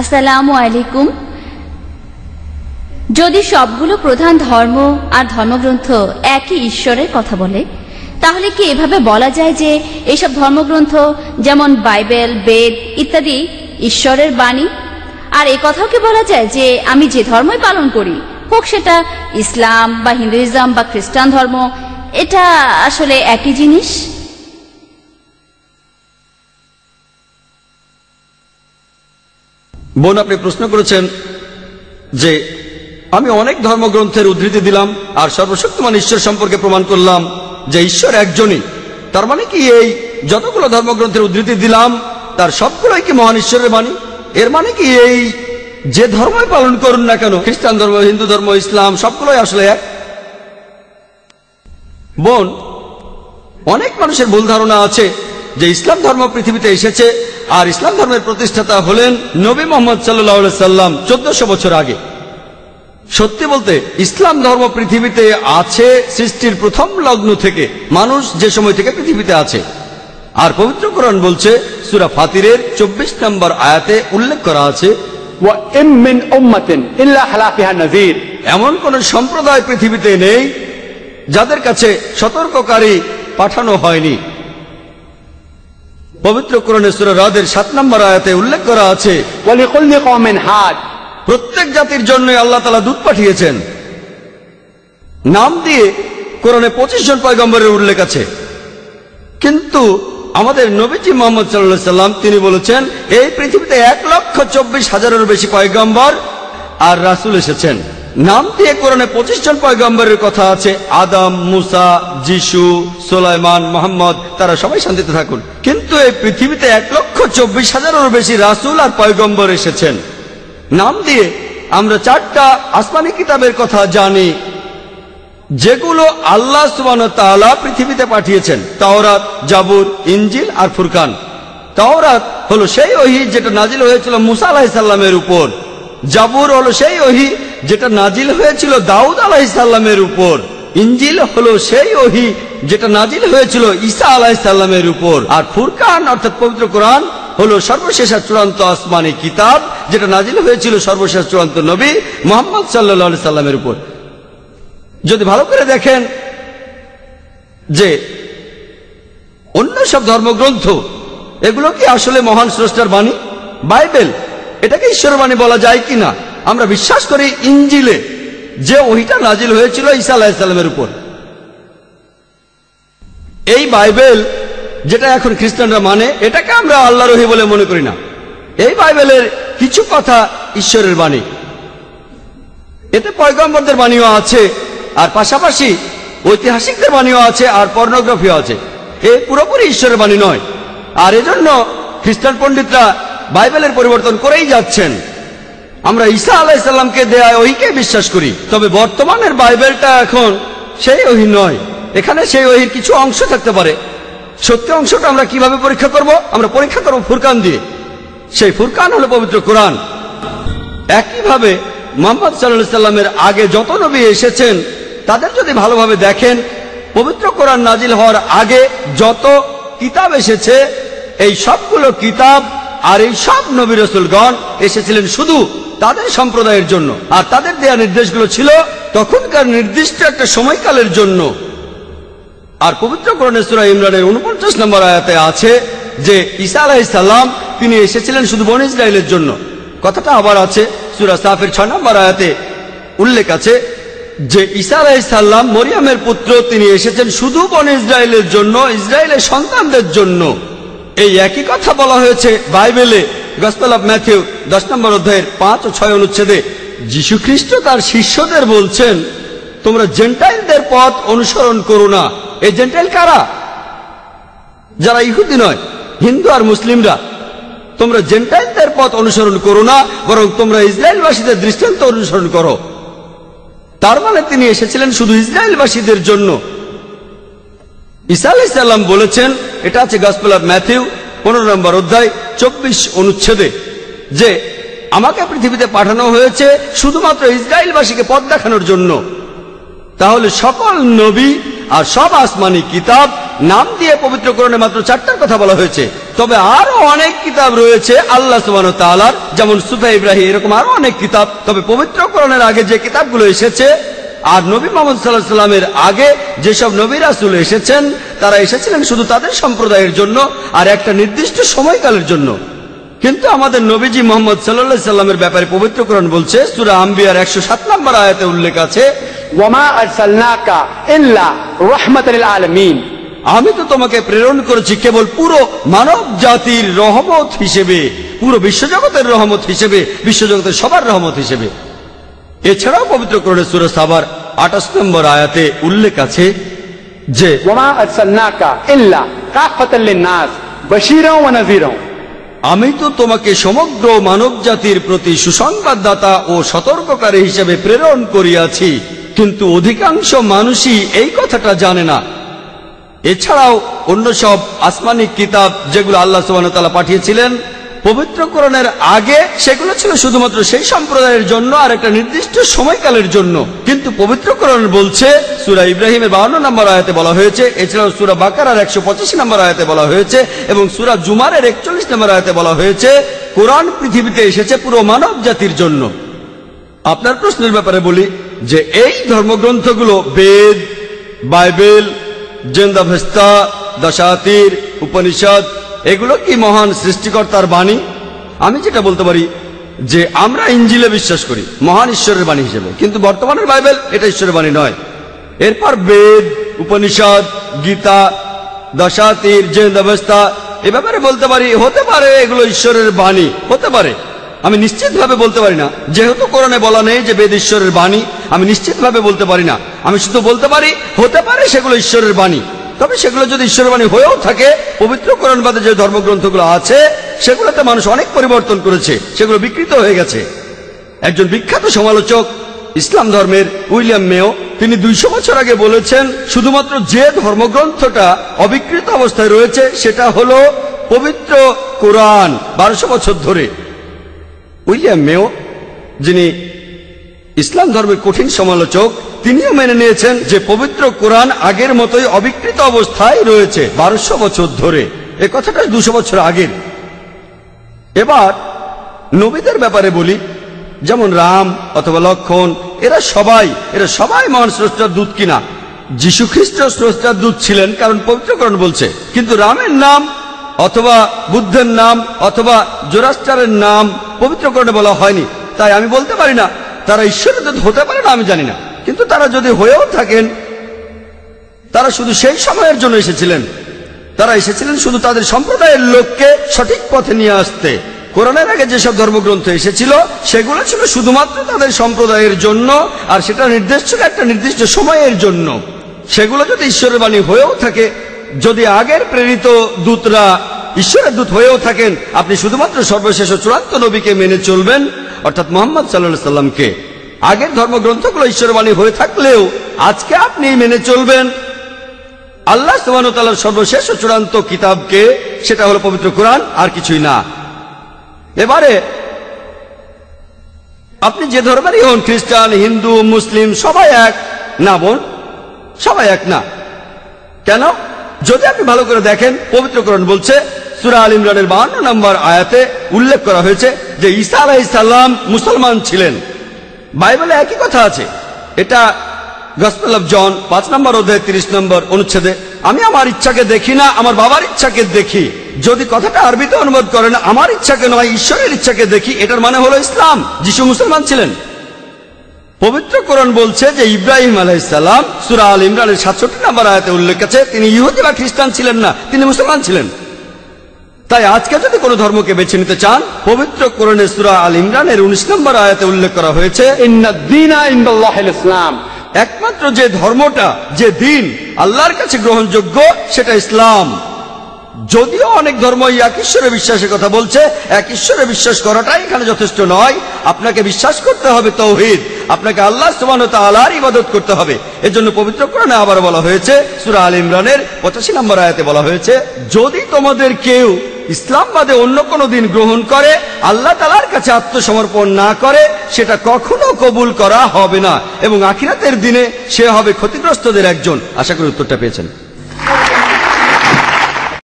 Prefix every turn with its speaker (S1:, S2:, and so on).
S1: আসসালামু আলাইকুম। যদি সবগুলো প্রধান ধর্ম আর ধর্মগ্রন্থ একই ঈশ্বরের কথা বলে, তাহলে কি এভাবে বলা যায় যে এইসব ধর্মগ্রন্থ যেমন বাইবেল, বেদ ইত্যাদি ঈশ্বরের বাণী? আর এ কথাও কি বলা যায় যে আমি যে ধর্মই পালন করি, হোক সেটা ইসলাম বা হিন্দুইজম বা খ্রিস্টান ধর্ম, এটা আসলে একই জিনিস?
S2: বোন, আপনি প্রশ্ন করেছেন যে আমি অনেক ধর্মগ্রন্থের উদ্ধৃতি দিলাম আর সর্বশক্তিমান ঈশ্বর সম্পর্কে প্রমাণ করলাম যে ঈশ্বর একজনই। তার মানে কি এই যতগুলো ধর্মগ্রন্থের উদ্ধৃতি দিলাম, তার সবগুলোই কি মহান ঈশ্বরের বাণী? এর মানে কি এই যে ধর্মই পালন করুন না কেন, খ্রিস্টান ধর্ম, হিন্দু ধর্ম, ইসলাম, সবগুলোই আসলে এক? বোন, অনেক মানুষের ভুল ধারণা আছে যে ইসলাম ধর্ম পৃথিবীতে এসেছে আর ইসলাম ধর্মের প্রতিষ্ঠাতা হলেন নবী মোহাম্মদ সাল্লাহ সাল্লাম চোদ্দশো বছর আগে। সত্যি বলতে ইসলাম ধর্ম পৃথিবীতে আছে সৃষ্টির প্রথম লগ্ন থেকে মানুষ যে সময় থেকে পৃথিবীতে আছে। আর পবিত্র কোরআন বলছে সুরা ফাতিরের ২৪ নম্বর আয়াতে উল্লেখ করা আছে এমন কোন সম্প্রদায় পৃথিবীতে নেই যাদের কাছে সতর্ককারী পাঠানো হয়নি। পবিত্র কোরণেশ্বর হ্রদের সাত নম্বর আয়াতে উল্লেখ করা আছে প্রত্যেক জাতির জন্য আল্লাহ তালা দুধ পাঠিয়েছেন। নাম দিয়ে কোরণে পঁচিশ জন পয়গম্বরের উল্লেখ আছে। কিন্তু আমাদের নবীজি মোহাম্মদ সাল্লা সাল্লাম তিনি বলেছেন এই পৃথিবীতে এক লক্ষ চব্বিশ হাজারের বেশি পয়গম্বর আর রাসুল এসেছেন। নাম দিয়ে কোরআনে পঁচিশ জন পয়গম্বরের কথা আছে। আদম, মুসা, যিশু, সোলাইমান, মোহাম্মদ, তারা সবাই শান্তিতে থাকুন। কিন্তু এই পৃথিবীতে এক লক্ষ চব্বিশ হাজারেরও বেশি রাসুল আর পয়গম্বর এসেছেন। নাম দিয়ে আমরা চারটা আসমানি কিতাবের কথা জানি। যেগুলো আল্লাহ সুবান তাআলা পৃথিবীতে পাঠিয়েছেন। তাওরাত জাবুর ইঞ্জিল আর ফুরকান। তাওরাত হলো সেই ওহি যেটা নাজিল হয়েছিল মুসা আলাহিসাল্লামের উপর। জাবুর হলো সেই ওহি যেটা নাজিল হয়েছিল দাউদ আলাহিসাল্লামের উপর ইঞ্জিল হলো সেই ওহি যেটা নাজিল হয়েছিল ঈসা আলাহিসাল্লামের উপর। আর ফুরকান অর্থাৎ পবিত্র কোরআন হলো সর্বশেষ চূড়ান্ত আসমানি কিতাব যেটা নাজিল হয়েছিল সর্বশেষ চূড়ান্ত নবী মোহাম্মদ সাল্লাহ সাল্লামের উপর। যদি ভালো করে দেখেন যে অন্য সব ধর্মগ্রন্থ, এগুলো কি আসলে মহান স্রষ্টার বাণী? বাইবেল, এটাকে ঈশ্বর বাণী বলা যায় কি না আমরা বিশ্বাস করি ইঞ্জিলে যে ওহিটা নাজিল হয়েছিল ঈসা আলাহিসাল্লামের উপর। এই বাইবেল যেটা এখন খ্রিস্টানরা মানে এটাকে আমরা আল্লাহ রহি বলে মনে করি না। এই বাইবেলের কিছু কথা ঈশ্বরের বাণী। এতে পয়গম্বরদের বাণীও আছে, আর পাশাপাশি ঐতিহাসিকদের বাণীও আছে, আর পর্নোগ্রাফিও আছে। এ পুরোপুরি ঈশ্বরের বাণী নয়। আর এজন্য খ্রিস্টান পণ্ডিতরা বাইবেলের পরিবর্তন করেই যাচ্ছেন। আমরা ঈসা আলাইসাল্লামকে দেয়া ওহিকে বিশ্বাস করি। তবে বর্তমানের বাইবেলটা এখন সেই ওহি নয়। এখানে সেই ওহির কিছু অংশ থাকতে পারে। সত্য অংশটা আমরা কীভাবে পরীক্ষা করব? আমরা পরীক্ষা করব ফুরকান দিয়ে। সেই ফুরকান হলো পবিত্র কোরআন। একইভাবে মোহাম্মদ সাল্লাহ সাল্লামের আগে যত নবী এসেছেন, তাদের যদি ভালোভাবে দেখেন, পবিত্র কোরআন নাজিল হওয়ার আগে যত কিতাব এসেছে, এই সবগুলো কিতাব আর এই সব নবী রসুলগণ এসেছিলেন শুধু তাদের সম্প্রদায়ের জন্য। আর তাদের দেয়া নির্দেশগুলো ছিল তখনকার নির্দিষ্ট একটা সময়কালের জন্য। আর পবিত্র করণেশ্বরা ইমরানের উনপঞ্চাশ নম্বর আয়াতে আছে যে, ঈসা আলাহিসাল্লাম তিনি এসেছিলেন শুধু বন ইসরায়েলের জন্য। কথাটা আবার আছে সুরা সাফের ছয় নম্বর আয়াতে উল্লেখ আছে যে, ঈসা আলাহিসাল্লাম মরিয়ামের পুত্র তিনি এসেছেন শুধু বন ইসরায়েলের জন্য ইসরায়েলের সন্তানদের জন্য। এই একই কথা বলা হয়েছে বাইবেলে গসপেল অফ ম্যাথিউ দশ নম্বর অধ্যায়ের পাঁচ ও ছয় অনুচ্ছেদে। খ্রিস্ট তার শিষ্যদের বলছেন, তোমরা জেন্টাইলদের পথ অনুসরণ করো না। এই জেন্টাইল কারা? যারা ইহুদি নয়, হিন্দু আর মুসলিমরা। তোমরা জেন্টাইলদের পথ অনুসরণ করো না, বরং তোমরা ইসরায়েলবাসীদের দৃষ্টান্ত অনুসরণ করো। তার মানে তিনি এসেছিলেন শুধু ইসরায়েলবাসীদের জন্য। ঈসা আলাইসাল্লাম বলেছেন এটা আছে গসপেল ম্যাথিউ পনেরো নম্বর অধ্যায়, চব্বিশ অনুচ্ছেদে, যে আমাকে পৃথিবীতে পাঠানো হয়েছে শুধুমাত্র ইসরায়েলবাসীকে পথ দেখানোর জন্য। তাহলে সকল নবী আর সব আসমানি কিতাব নাম দিয়ে পবিত্রকরণে মাত্র চারটার কথা বলা হয়েছে। তবে আরও অনেক কিতাব রয়েছে আল্লাহ সুবান তালার যেমন সুফা ইব্রাহিম, এরকম আরও অনেক কিতাব। তবে পবিত্র পবিত্রকরণের আগে যে কিতাবগুলো এসেছে আর নবী মোহাম্মদ সাল্লাহ সাল্লামের আগে যেসব নবী রাসুল এসেছেন, তারা এসেছিলেন শুধু তাদের সম্প্রদায়ের জন্য আর একটা নির্দিষ্ট সময়কালের জন্য। কিন্তু আমাদের নবীজি মোহাম্মদ সাল্লা সাল্লামের ব্যাপারে পবিত্রকরণ বলছে, সুরা আম্বিয়ার একশো সাত নম্বর আয়াতে উল্লেখ আছে আমি তো তোমাকে প্রেরণ করেছি কেবল পুরো মানব জাতির রহমত হিসেবে, পুরো বিশ্বজগতের রহমত হিসেবে, বিশ্বজগতের সবার রহমত হিসেবে। এছাড়াও পবিত্র করণে সুরে সাবার আঠাশ নম্বর আয়াতে উল্লেখ আছে যে আমি তো তোমাকে সমগ্র মানব জাতির প্রতি সুসংবাদদাতা ও সতর্ককারী হিসেবে প্রেরণ করিয়াছি কিন্তু অধিকাংশ মানুষই এই কথাটা জানে না। এছাড়াও অন্য সব আসমানিক কিতাব যেগুলো আল্লাহ সুবাহ পাঠিয়েছিলেন পবিত্রকরণের আগে সেগুলো ছিল শুধুমাত্র সেই সম্প্রদায়ের জন্য আর একটা নির্দিষ্ট সময়কালের জন্য। কিন্তু পবিত্রকরণ বলছে, সুরা ইব্রাহিমের বাহান্ন নম্বর আয়াতে বলা হয়েছে, এছাড়াও সুরা বাকারার একশো পঁচাশি নম্বর আয়াতে বলা হয়েছে এবং সুরা জুমারের একচল্লিশ নম্বর আয়াতে বলা হয়েছে, কোরআন পৃথিবীতে এসেছে পুরো মানব জাতির জন্য। আপনার প্রশ্নের ব্যাপারে বলি যে এই ধর্মগ্রন্থগুলো বেদ, বাইবেল, জেন্দাভেস্তা, দশাতির, উপনিষদ এগুলো কি মহান সৃষ্টিকর্তার বাণী? আমি যেটা বলতে পারি যে আমরা ইঞ্জিলে বিশ্বাস করি, মহান ঈশ্বরের বাণী হিসেবে। কিন্তু বর্তমানের বাইবেল এটা ঈশ্বরের বাণী নয়। এরপর বেদ, উপনিষদ, গীতা, দশাতির জেন্দাভেস্তা এ ব্যাপারে বলতে পারি, হতে পারে এগুলো ঈশ্বরের বাণী, হতে পারে। আমি নিশ্চিতভাবে বলতে পারি না। যেহেতু কোরআনে বলা নেই যে বেদ ঈশ্বরের বাণী, আমি নিশ্চিতভাবে বলতে পারি না। আমি শুধু বলতে পারি, হতে পারে সেগুলো ঈশ্বরের বাণী। তবে সেগুলো যদি ঈশ্বরের বাণী হয়েও থাকে পবিত্র কোরআন বাদে যে ধর্মগ্রন্থগুলো আছে, সেগুলোতে মানুষ অনেক পরিবর্তন করেছে, সেগুলো বিকৃত হয়ে গেছে। একজন বিখ্যাত সমালোচক, ইসলাম ধর্মের উইলিয়াম মেও, তিনি দুইশো বছর আগে বলেছেন, শুধুমাত্র যে ধর্মগ্রন্থটা অবিকৃত অবস্থায় রয়েছে, সেটা হলো পবিত্র কোরআন বারোশো বছর ধরে। উইলিয়াম মেও, যিনি ইসলাম ধর্মের কঠিন সমালোচক, তিনিও মেনে নিয়েছেন যে পবিত্র কোরআন আগের মতোই অবিকৃত অবস্থায় রয়েছে বারোশো বছর ধরে। এ কথাটা দুশো বছর আগের। এবার নবীদের ব্যাপারে বলি, যেমন রাম অথবা লক্ষণ, এরা সবাই এরা সবাই মহান স্রষ্টার দূত কিনা? যীশু খ্রিস্ট স্রষ্টার দূত ছিলেন কারণ পবিত্রকরণ বলছে। কিন্তু রামের নাম অথবা বুদ্ধের নাম অথবা জোরাস্টারের নাম পবিত্রকরণে বলা হয়নি। তাই আমি বলতে পারি না তারা ঈশ্বরের দূত হতে পারে না, আমি জানি না। কিন্তু তারা যদি হয়েও থাকেন, তারা শুধু সেই সময়ের জন্য এসেছিলেন। তারা এসেছিলেন শুধু তাদের সম্প্রদায়ের লোককে সঠিক পথে নিয়ে আসতে। কোরআনের আগে যেসব ধর্মগ্রন্থ এসেছিল, সেগুলো ছিল শুধুমাত্র তাদের সম্প্রদায়ের জন্য, আর সেটা নির্দেশ ছিল একটা নির্দিষ্ট সময়ের জন্য। সেগুলো যদি ঈশ্বরের বাণী হয়েও থাকে, যদি আগের প্রেরিত দূতরা ঈশ্বরের দূত হয়েও থাকেন। আপনি শুধুমাত্র সর্বশেষ ও চূড়ান্ত নবীকে মেনে চলবেন। অর্থাৎ মোহাম্মদ সাল্লাহ সাল্লামকে। আগের ধর্মগ্রন্থগুলো ঈশ্বরবাণী হয়ে থাকলেও আজকে আপনি মেনে চলবেন। আল্লাহ সুবাহতাল্লার সর্বশেষ ও চূড়ান্ত কিতাবকে, সেটা হলো পবিত্র কোরআন, আর কিছুই না। এবারে, আপনি যে ধর্মেরই হন, খ্রিস্টান, হিন্দু, মুসলিম, সবাই এক। না বোন, সবাই এক না। কেন? যদি আপনি ভালো করে দেখেন পবিত্রকরণ বলছে সুরা আল ইমরানের বাহান্ন নম্বর আয়াতে উল্লেখ করা হয়েছে যে ঈসা আলাইসাল্লাম মুসলমান ছিলেন। বাইবেলে একই কথা আছে। এটা গসপেল অফ জন পাঁচ নম্বর অধ্যায় তিরিশ নম্বর অনুচ্ছেদে, আমি আমার ইচ্ছাকে দেখি না, আমার বাবার ইচ্ছাকে দেখি। যদি কথাটা আরবিতে অনুবাদ করেন, আমার ইচ্ছাকে নয়, ঈশ্বরের ইচ্ছাকে দেখি। এটার মানে হলো ইসলাম, যিশু মুসলমান ছিলেন। পবিত্র কোরআন বলছে যে ইব্রাহিম আলাইসাল্লাম সুরা আল ইমরানের সাতষট্টি নম্বর আয়াতে উল্লেখ আছে, তিনি ইহুদি বা খ্রিস্টান ছিলেন না, তিনি মুসলমান ছিলেন। তাই আজকে যদি কোনো ধর্মকে বেছে নিতে চান, পবিত্র কোরণে সুরা আল ইমরানের উনিশ নম্বর আয়াতে উল্লেখ করা হয়েছে
S3: ইসলাম।
S2: একমাত্র যে ধর্মটা, যে দিন আল্লাহর কাছে গ্রহণযোগ্য, সেটা ইসলাম। যদিও অনেক ধর্ম এক ঈশ্বরে বিশ্বাসের কথা বলছে, এক ঈশ্বরে বিশ্বাস করাটাই এখানে যথেষ্ট নয়। আপনাকে বিশ্বাস করতে হবে তৌহিদ। আপনাকে আল্লাহ সুবান তালার ইবাদত করতে হবে। এজন্য পবিত্র কোরআনে আবার বলা হয়েছে, সুরা আল ইমরানের পঁচাশি নম্বর আয়াতে বলা হয়েছে, যদি তোমাদের কেউ ইসলাম বাদে অন্য কোনো দিন গ্রহণ করে, আল্লাহ তালার কাছে আত্মসমর্পণ না করে, সেটা কখনো কবুল করা হবে না। এবং আখিরাতের দিনে সে হবে ক্ষতিগ্রস্তদের একজন। আশা করি উত্তরটা পেয়েছেন।